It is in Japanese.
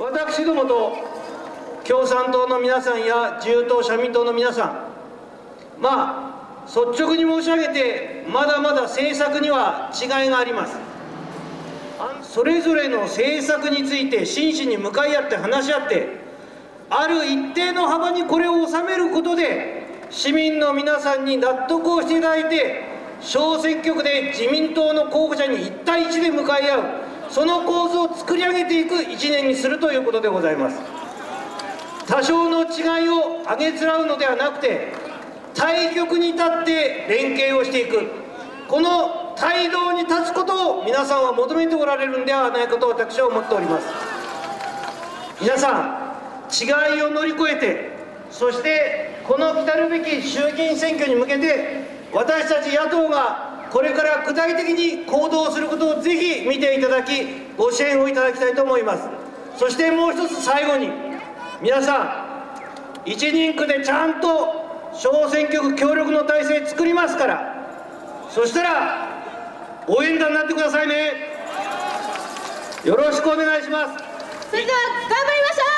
私どもと共産党の皆さんや自由党社民党の皆さんまあ率直に申し上げてまだまだ政策には違いがあります。それぞれの政策について真摯に向かい合って話し合ってある一定の幅にこれを収めることで市民の皆さんに納得をしていただいて小選挙区で自民党の候補者に1対1で向かい合う。その構図を作り上げていく1年にするということでございます。多少の違いをあげつらうのではなくて対局に立って連携をしていく。この態道に立つことを皆さんは求めておられるんではないかと私は思っております。皆さん違いを乗り越えてそしてこの来るべき衆議院選挙に向けて私たち野党がこれから具体的に行動することをぜひ見ていただきご支援をいただきたいと思います。そしてもう一つ最後に皆さん一人区でちゃんと小選挙区協力の体制作りますからそしたら応援団になってくださいね。よろしくお願いします。それでは頑張りましょう。